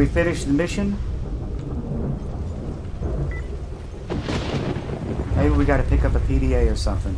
We finish the mission? Maybe we gotta pick up a PDA or something.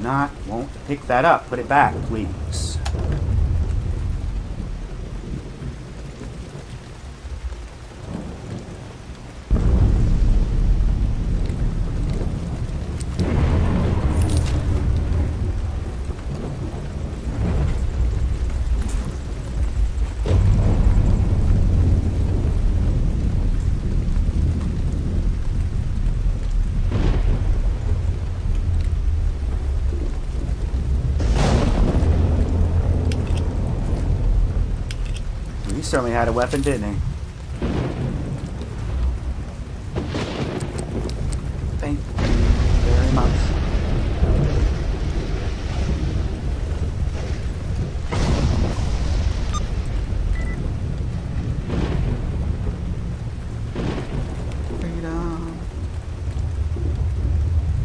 Not, won't pick that up. Put it back, please. He certainly had a weapon, didn't he? Thank you very much. Freedom.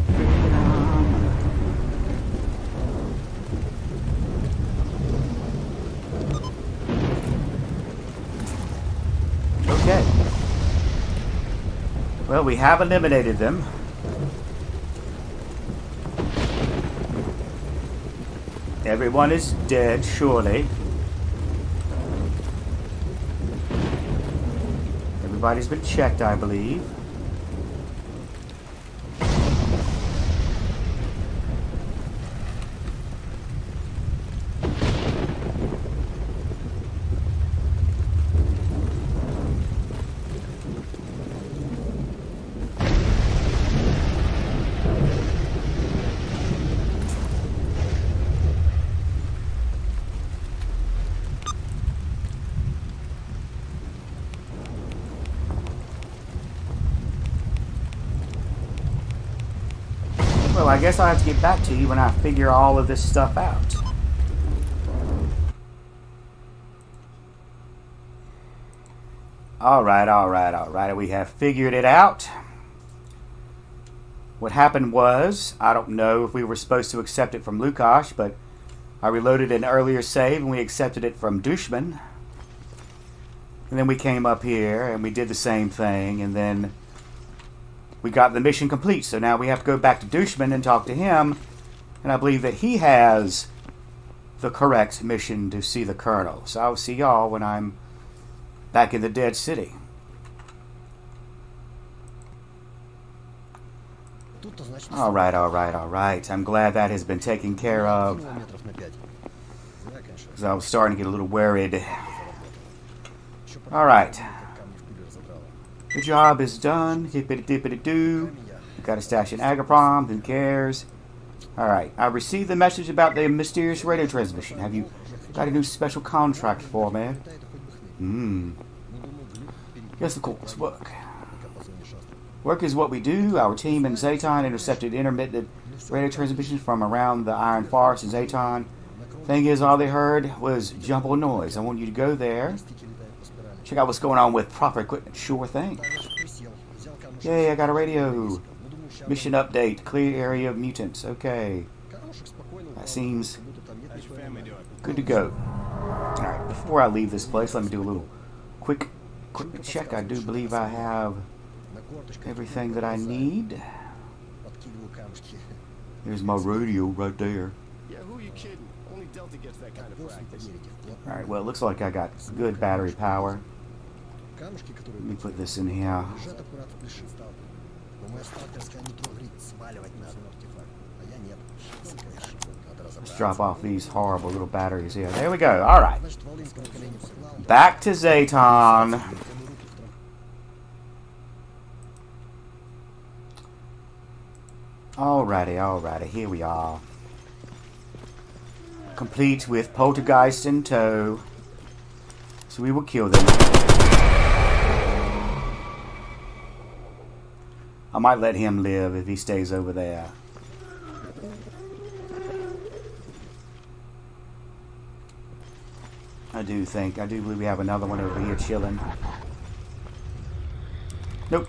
Freedom. Okay. We have eliminated them. Everyone is dead, surely. Everybody's been checked, I believe. Well, I guess I'll have to get back to you when I figure all of this stuff out. Alright, alright, alright. We have figured it out. What happened was, I don't know if we were supposed to accept it from Lukash, but I reloaded an earlier save and we accepted it from Dushman. And then we came up here and we did the same thing, and then we got the mission complete. So now we have to go back to Dushman and talk to him. And I believe that he has the correct mission to see the Colonel. So I'll see y'all when I'm back in the Dead City. All right, all right, all right. I'm glad that has been taken care of. Because I was starting to get a little worried. All right. The job is done. Hippity dippity do. Got a stash in Agroprom. Who cares? All right. I received the message about the mysterious radio transmission. Have you got a new special contract for me? Hmm. Yes, of course. Work. Work is what we do. Our team in Zaton intercepted intermittent radio transmissions from around the Iron Forest in Zaton. Thing is, all they heard was jumble noise. I want you to go there, Check out what's going on with proper equipment. Sure thing. Yay, I got a radio. Mission update. Clear area of mutants. Okay. That seems good to go. Alright, before I leave this place, let me do a little quick, quick check. I do believe I have everything that I need. There's my radio right there. Yeah, who are you kidding? Only Delta gets that kind of practice. Alright, well, it looks like I got good battery power. Let me put this in here. Let's drop off these horrible little batteries here. There we go. All right. Back to Zaton. Alrighty, alrighty, here we are. Complete with Poltergeist in tow. So we will kill them. I might let him live if he stays over there. I do think, I do believe we have another one over here chilling. Nope.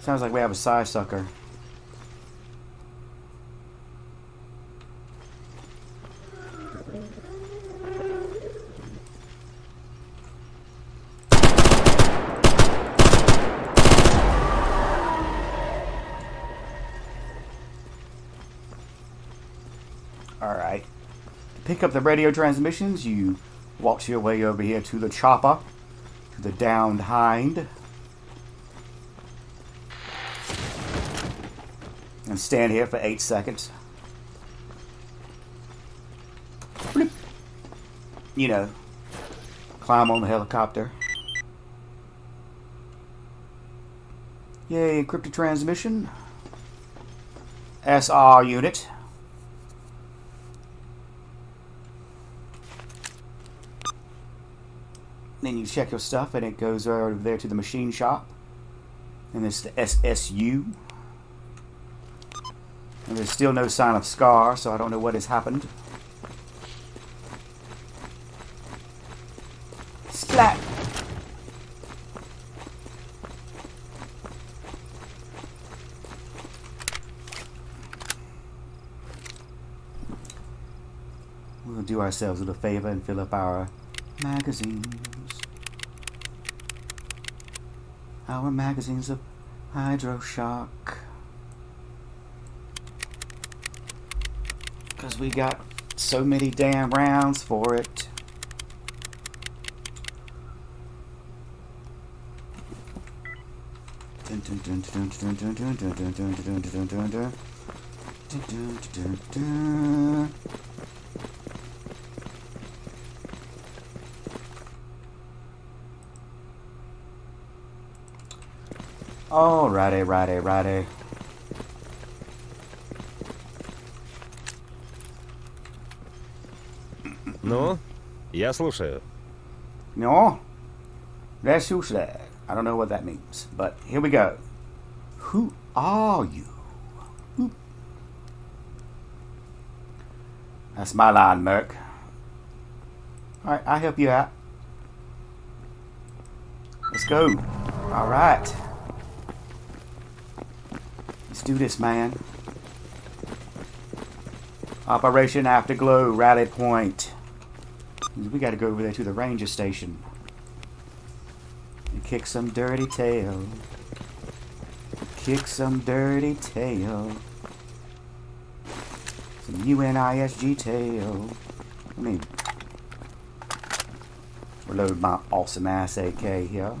Sounds like we have a side sucker. Alright. To pick up the radio transmissions, you walk your way over here to the chopper, to the downed hind. And stand here for eight seconds. Bloop. You know, climb on the helicopter. Yay, encrypted transmission. SR unit. Then you check your stuff and it goes over there to the machine shop. And it's the SSU. And there's still no sign of Scar, so I don't know what has happened. Splat! We'll do ourselves a little favor and fill up our magazines. Our magazines of Hydroshock. Because we got so many damn rounds for it. dun. Alrighty, righty, righty. Ну, я слушаю. No, that's who said. I don't know what that means, but here we go. Who are you? Who- That's my line, Merc. Alright, I'll help you out. Let's go. Alright. Let's do this, man. Operation Afterglow, Rally Point. We gotta go over there to the ranger station. And kick some dirty tail. Kick some dirty tail. Some UNISG tail. Let me reload my awesome ass AK here.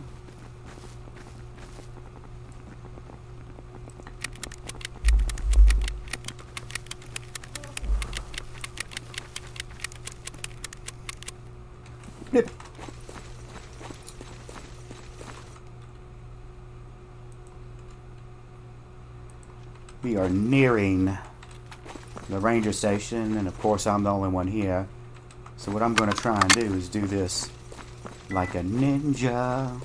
We are nearing the ranger station, and of course I'm the only one here. So what I'm going to try and do is do this like a ninja.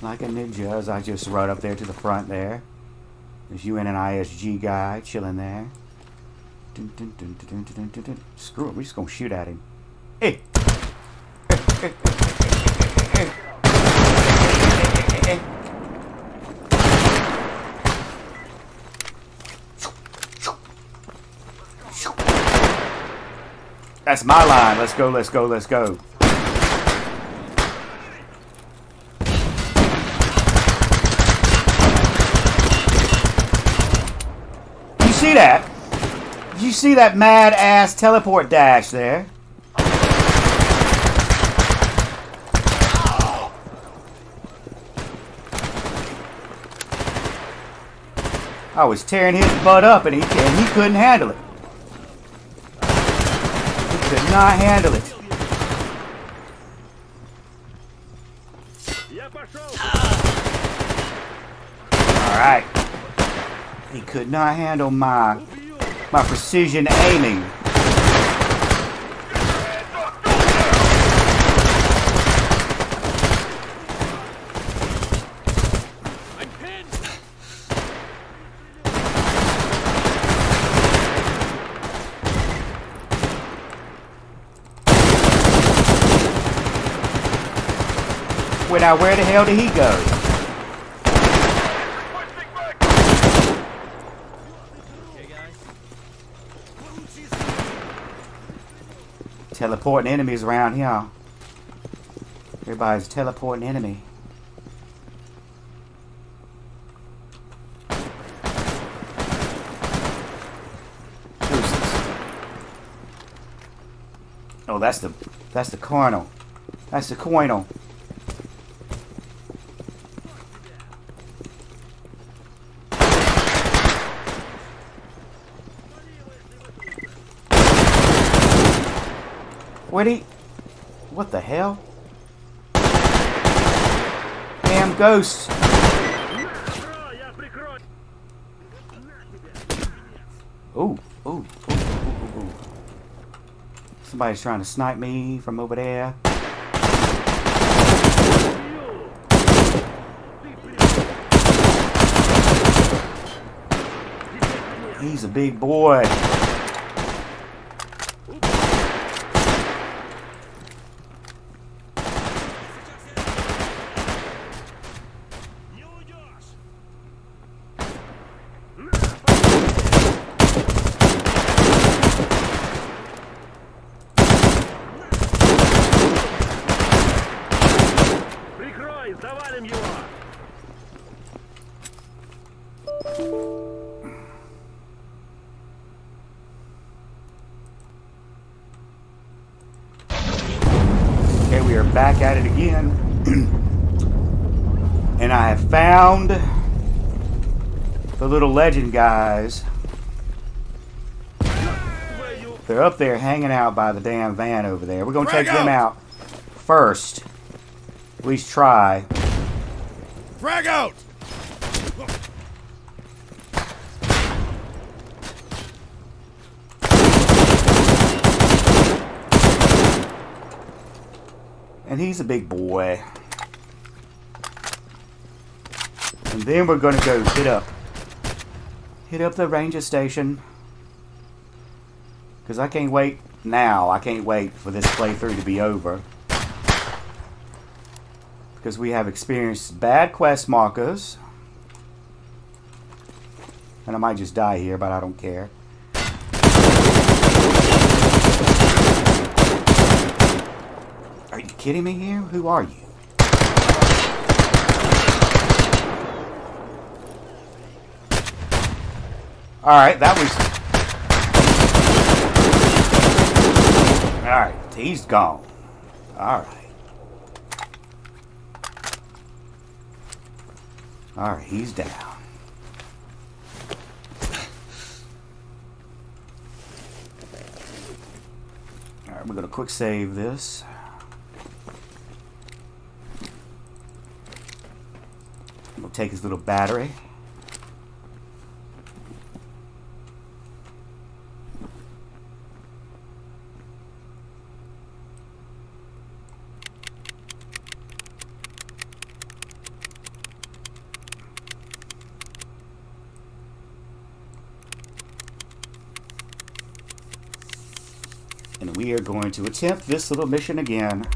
Like a ninja, as I just rode up there to the front there. There's UN and an ISG guy chilling there. Dun, dun, dun. Screw it, we're just going to shoot at him. Hey! That's my line. Let's go, let's go, let's go. You see that? You see that mad ass teleport dash there? I was tearing his butt up and he, and he couldn't handle it could not handle it. Alright. He could not handle my my precision aiming. Now where the hell did he go? Teleporting enemies around here. Everybody's teleporting enemy. Oh, that's the that's the cornel. That's the coinal. What he? What the hell? Damn ghosts! Ooh, ooh, ooh, ooh, ooh, ooh. Somebody's trying to snipe me from over there. He's a big boy. Found the little legend guys. They're up there hanging out by the damn van over there. We're going to take them out first. At least try. Frag out! And he's a big boy. And then we're to go hit up. Hit up the ranger station. Because I can't wait now. I can't wait for this playthrough to be over. Because we have experienced bad quest markers. And I might just die here, but I don't care. Are you kidding me here? Who are you? Alright, that was... Alright, he's gone. Alright. Alright, he's down. Alright, we're gonna quick save this. We'll take his little battery. Are going to attempt this little mission again.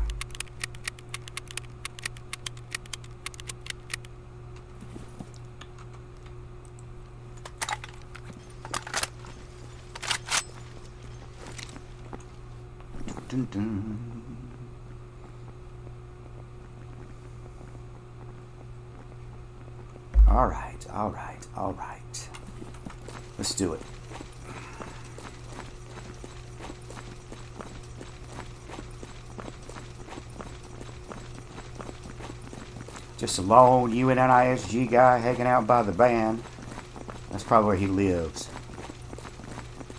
Dun, dun. All right, all right, all right. Let's do it. Just a lone UNISG guy hanging out by the van. That's probably where he lives.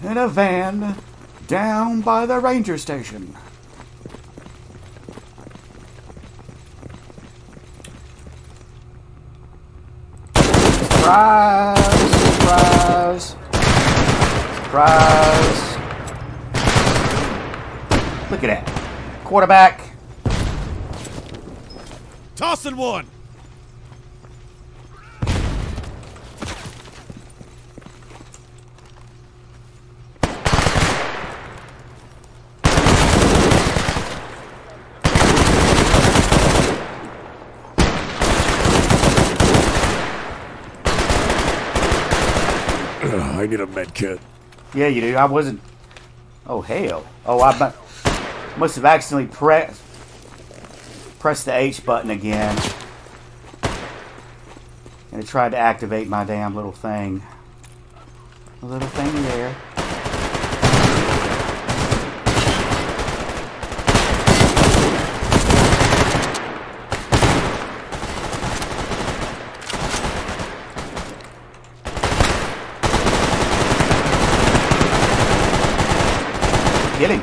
In a van down by the ranger station. Surprise! Surprise! Surprise! Look at that. Quarterback. Tossing one. I need a med kit. Yeah, you do. I wasn't. Oh hell! Oh, I mu- must have accidentally pressed pressed the H button again, and it tried to activate my damn little thing. A little thing there. Get him.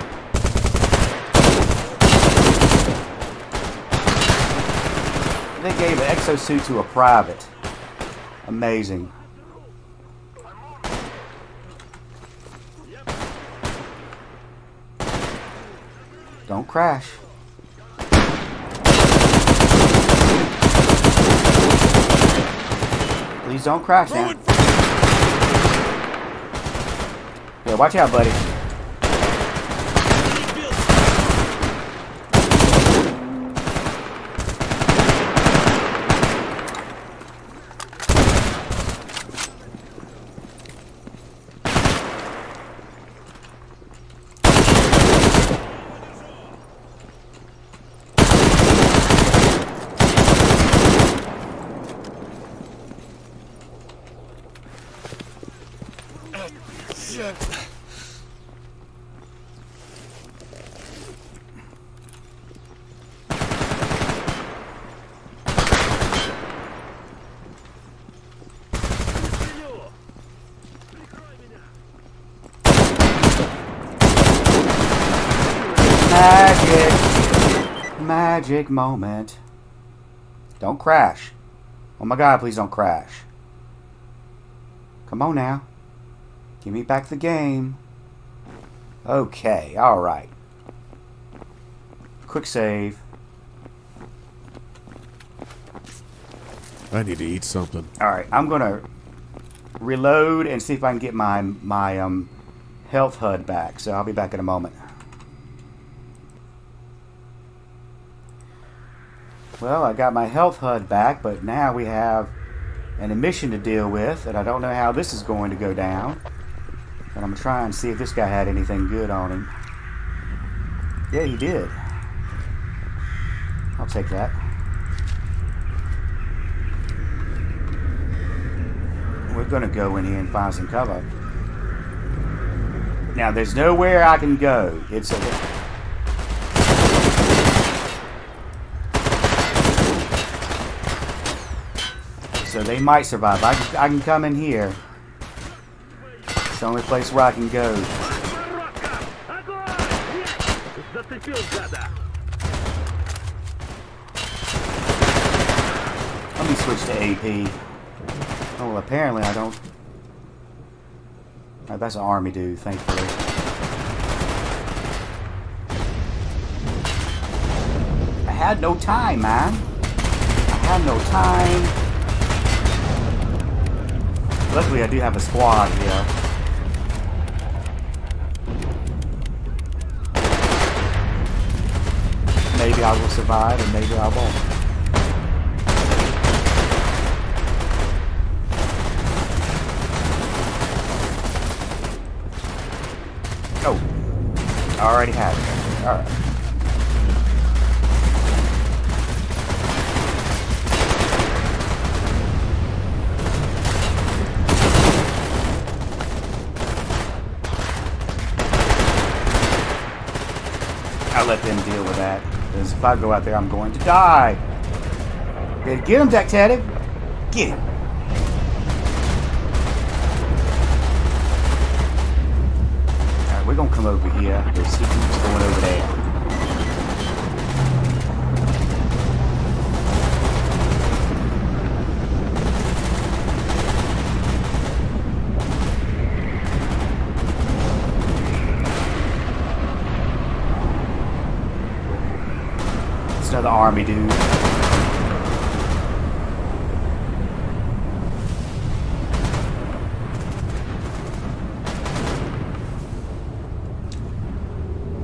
They gave exosuit to a private. Amazing. Don't crash. Please don't crash now. Yeah, watch out, buddy. Magic. Moment. Don't crash. Oh my god, please don't crash. Come on now. Give me back the game. Okay, alright. Quick save. I need to eat something. Alright, I'm gonna reload and see if I can get my my um health HUD back. So I'll be back in a moment. Well, I got my health HUD back, but now we have an emission to deal with, and I don't know how this is going to go down. But I'm gonna try and see if this guy had anything good on him. Yeah, he did. I'll take that. We're gonna go in here and find some cover. Now, there's nowhere I can go. It's a So they might survive. I can, I can come in here. It's the only place where I can go. Let me switch to AP. Oh, well, apparently I don't... Oh, that's an army dude, thankfully. I had no time, man. I had no time. Luckily, I do have a squad here. Maybe I will survive, and maybe I won't. Oh. I already have it. Alright. Let them deal with that. Because if I go out there, I'm going to die. Get him, Detective. Get him. Alright, we're gonna come over here keeps going over there. Another army dude.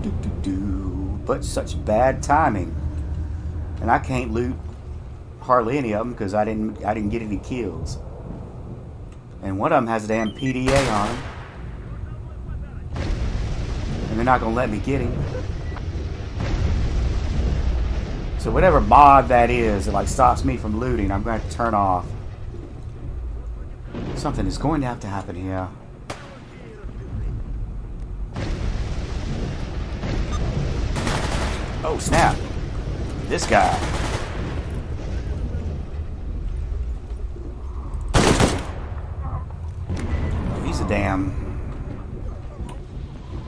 Do, do, do. But such bad timing, and I can't loot hardly any of them because I didn't I didn't get any kills. And one of them has a damn PDA on him, and they're not gonna let me get him. So whatever mod that is that like stops me from looting, I'm going to turn off. Something is going to have to happen here. Oh snap! This guy. He's a damn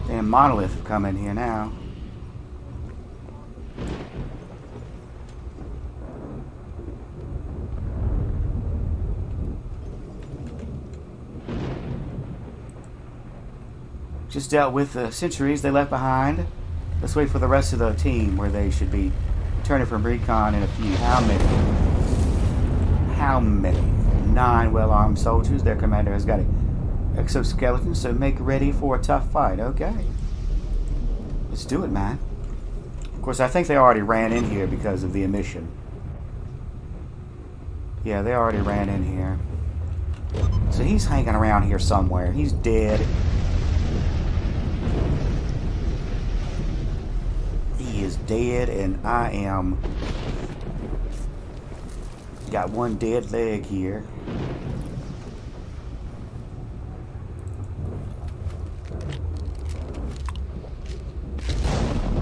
damn monolith coming here now. Just dealt with the centuries they left behind. Let's wait for the rest of the team where they should be returning from recon in a few. How many? How many? Nine well-armed soldiers. Their commander has got an exoskeleton, so make ready for a tough fight. Okay. Let's do it, man. Of course, I think they already ran in here because of the emission. Yeah, they already ran in here. So he's hanging around here somewhere. He's dead. He is dead, and I am. Got one dead leg here.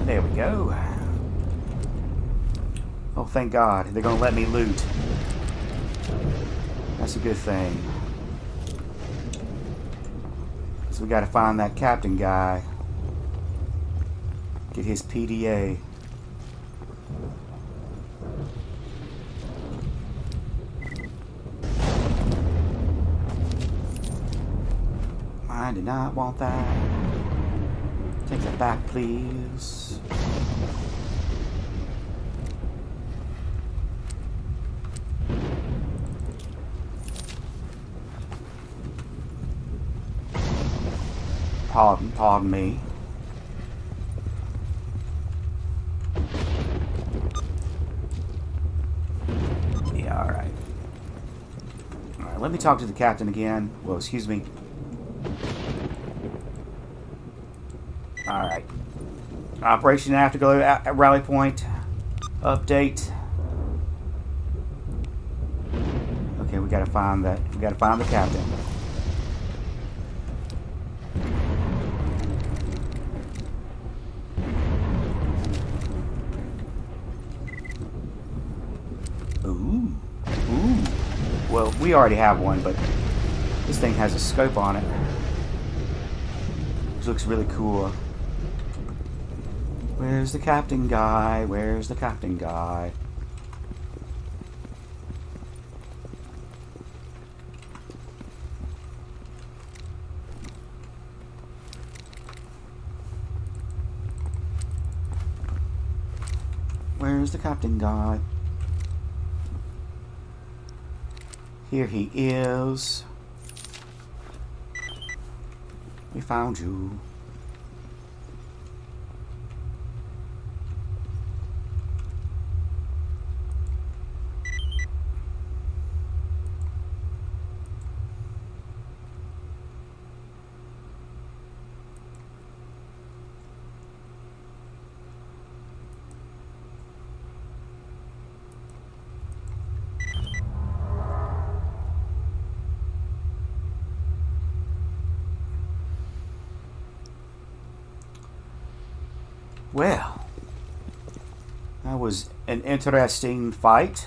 There we go. Oh, thank God. They're going to let me loot. That's a good thing. So we got to find that captain guy. Get his PDA. Did not want that. Take that back, please. Pardon, pardon me. Yeah, alright. Alright, let me talk to the captain again. Well, excuse me. Alright. Operation Afterglow at Rally Point. Update. Okay, we gotta find that. We gotta find the captain. Ooh. Ooh. Well, we already have one, but this thing has a scope on it. Which looks really cool. Where's the captain guy? Where's the captain guy? Where's the captain guy? Here he is. We found you. Well, that was an interesting fight.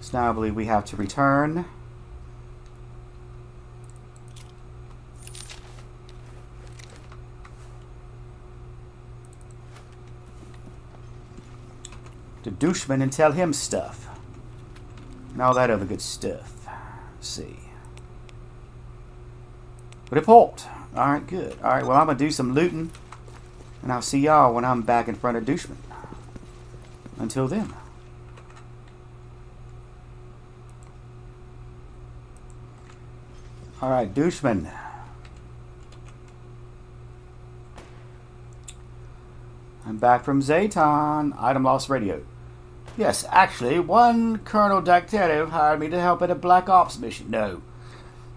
So now I believe we have to return. To Dushman and tell him stuff. And all that other good stuff. Let's see. Report. Alright, good. Alright, well, I'm going to do some looting. And I'll see y'all when I'm back in front of Dushman. Until then. Alright, Dushman. I'm back from Zaton, Item Lost Radio. Yes, actually, one Colonel Dactative hired me to help at a Black Ops mission. No.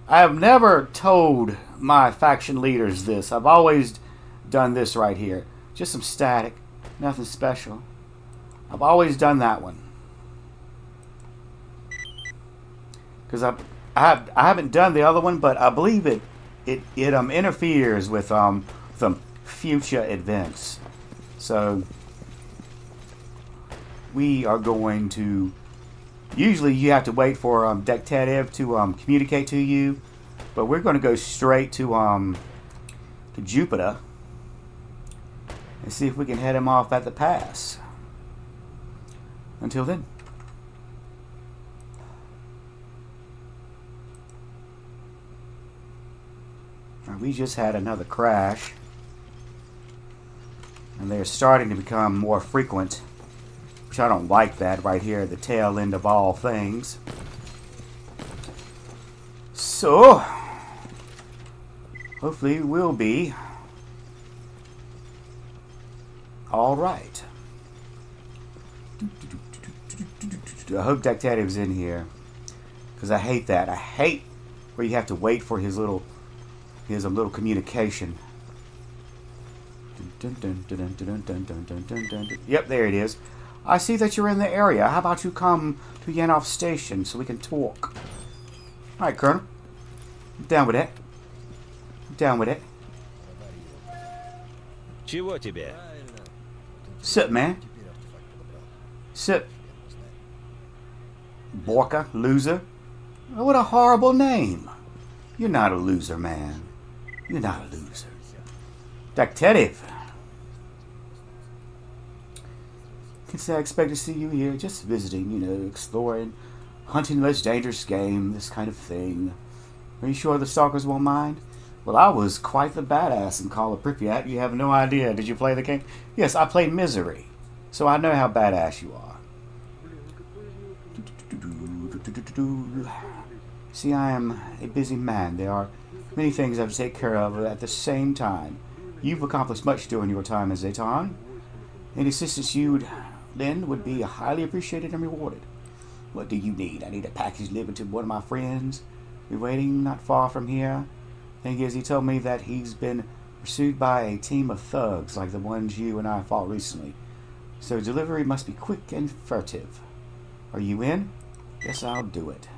I have never told my faction leaders this. I've always done this right here. Just some static. Nothing special. I've always done that one. Because I, I, I haven't done the other one, but I believe it it, it um interferes with um some future events. So we are going to. Usually, you have to wait for um, Detective to um, communicate to you, but we're going to go straight to um to Jupiter and see if we can head him off at the pass. Until then. We just had another crash. And they're starting to become more frequent. Which I don't like that right here at the tail end of all things. So, hopefully we'll be all right. I hope Dactative's in here. Because I hate that. I hate where you have to wait for his little his a little communication. Yep, there it is. I see that you're in the area. How about you come to Yanov Station so we can talk? Alright, Colonel. Down with it. Down with it. Чего тебе? Sup, man? Sup, Borka, loser? What a horrible name. You're not a loser, man. You're not a loser. Detective. Can say I expect to see you here, just visiting, you know, exploring, hunting the most dangerous game, this kind of thing. Are you sure the stalkers won't mind? Well, I was quite the badass in Call of Pripyat. You have no idea. Did you play the game? Yes, I played Misery, so I know how badass you are. See, I am a busy man. There are many things I have to take care of at the same time. You've accomplished much during your time as Zaton. Any assistance you'd lend would be highly appreciated and rewarded. What do you need? I need a package delivered to one of my friends. We're waiting not far from here. Thing is, he told me that he's been pursued by a team of thugs like the ones you and I fought recently. So delivery must be quick and furtive. Are you in? Guess I'll do it.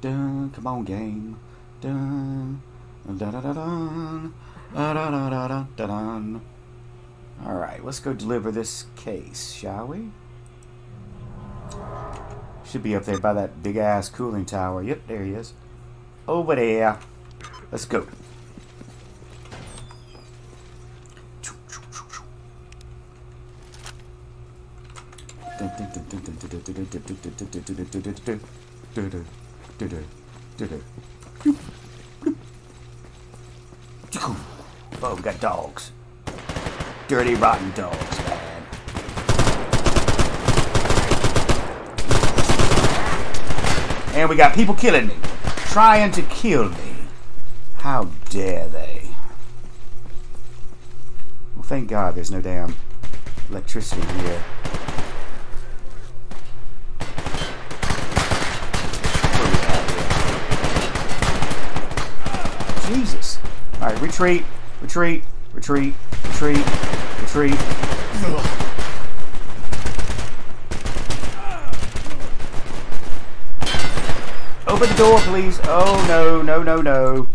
Dun, come on, game. Dun, da da da da da da da da da. All right, let's go deliver this case, shall we? Should be up there by that big ass cooling tower. Yep, there he is. Over there. Let's go. Oh, we got dogs. Dirty, rotten dogs, man. And we got people killing me. Trying to kill me. How dare they? Well, thank God there's no damn electricity here. Jesus. Alright, retreat, retreat, retreat, retreat, retreat. Open the door, please. Oh, no, no, no, no.